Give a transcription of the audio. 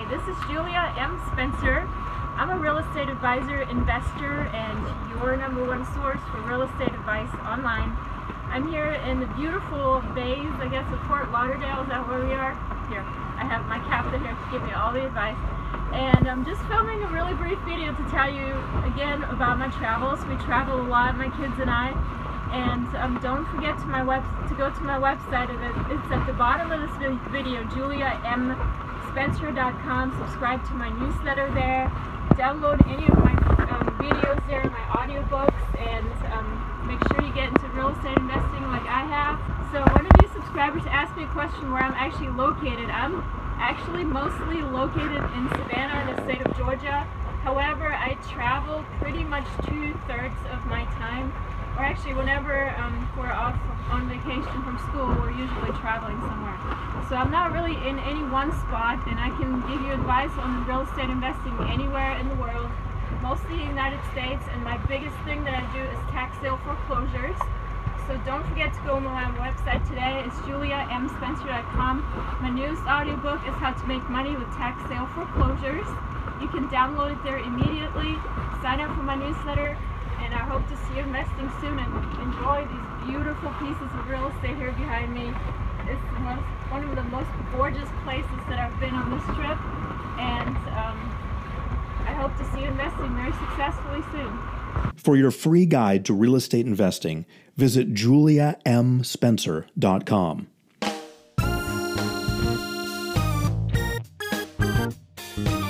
Hi, this is Julia M. Spencer. I'm a real estate advisor, investor, and your number one source for real estate advice online. I'm here in the beautiful bays, I guess, of Fort Lauderdale. Is that where we are? Here, I have my captain here to give me all the advice. And I'm just filming a really brief video to tell you again about my travels. We travel a lot, my kids and I. And um, don't forget to my web to go to my website. It's at the bottom of this video, juliamspencer.com. Subscribe to my newsletter there. Download any of my um, videos there, my audiobooks, and um, make sure you get into real estate investing like I have. So one of you subscribers asked me a question where I'm actually located. I'm actually mostly located in Savannah the state of Georgia. However, I travel pretty much two-thirds of my time or actually whenever um, we're off on vacation from school, we're usually traveling somewhere. So I'm not really in any one spot, and I can give you advice on real estate investing anywhere in the world, mostly the United States, and my biggest thing that I do is tax sale foreclosures. So don't forget to go on my website today. It's juliamspencer.com. My newest audiobook is How to Make Money with Tax Sale Foreclosures. You can download it there immediately, sign up for my newsletter, hope to see you investing soon and enjoy these beautiful pieces of real estate here behind me. It's most, one of the most gorgeous places that I've been on this trip and um, I hope to see you investing very successfully soon. For your free guide to real estate investing, visit juliamspencer.com. Thank you.